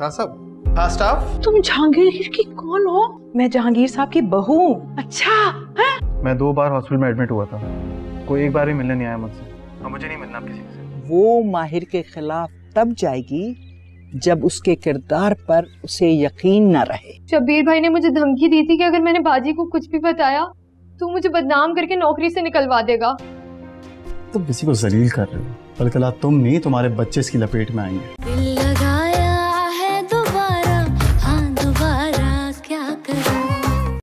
हाँ साहब हाँ स्टाफ तुम जहांगीर की कौन हो? मैं जहांगीर साहब की बहू अच्छा है? मैं दो बार हॉस्पिटल में एडमिट हुआ था। कोई एक बार भी मिलने नहीं आया मुझसे। अब मुझे नहीं मिलना किसी से। वो माहिर के खिलाफ तब जाएगी जब उसके किरदार पर उसे यकीन न रहे। शबीर भाई ने मुझे धमकी दी थी कि अगर मैंने बाजी को कुछ भी बताया तो मुझे बदनाम करके नौकरी से निकलवा देगा। तुम किसी को जलील कर रहे हो। बल्कि तुम नहीं तुम्हारे बच्चे इसकी लपेट में आएँगे।